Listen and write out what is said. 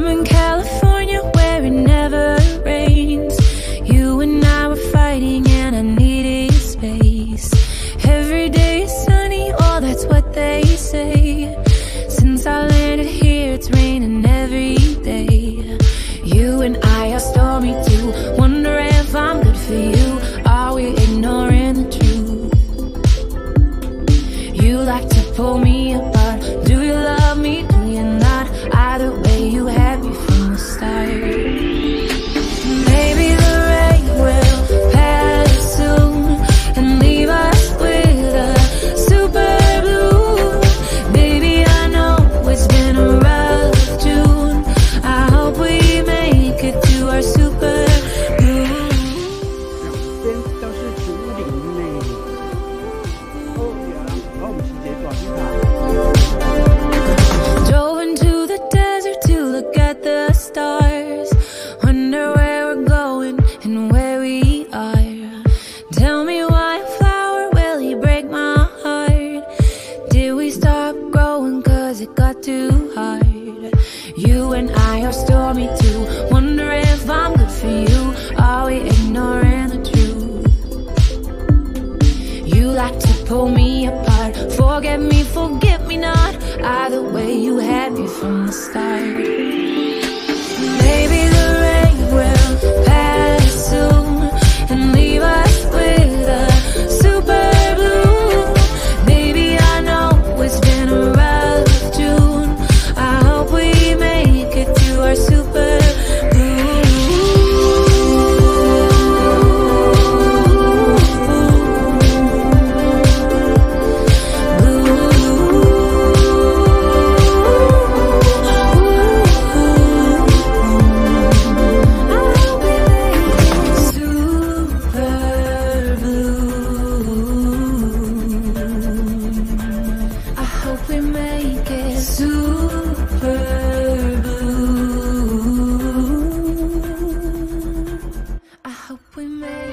I'm in California where it never rains. You and I were fighting and I needed space. Every day is sunny, oh, that's what they say. Since I landed here, it's raining every day. You and I are stormy too. Wonder if I'm good for you. Are we ignoring the truth? You like to pull me apart. Do you love me? Either way, you We stop growing cause it got too hard? You and I are stormy too. Wonder if I'm good for you. Are we ignoring the truth? You like to pull me apart. Forget me, forget me not. Either way, you had me from the start. we made